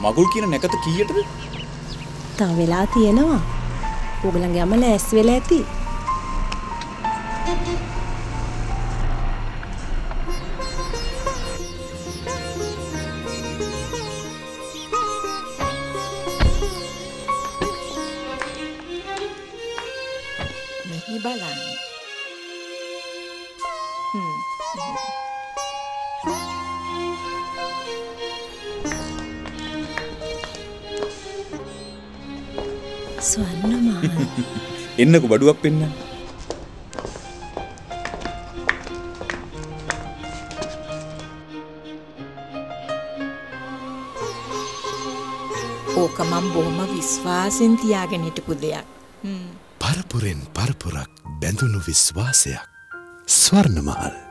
මගුල් කියන නැකත කීයටද? තව වෙලා තියෙනවා. ඕගලන්ගේ අම්මලා ඇස් වෙලා ඇති. මෙහි බලන්න. හ්ම්. ස්වර්ණමාල. එන්නකො බඩුවක් පෙන්න. ඕක මම බොහොම විශ්වාසෙන් තියාගෙන හිටපු දෙයක්. හ්ම්. පරපුරෙන් පරපුරක් බැඳුණු විශ්වාසයක් ස්වර්ණමහල්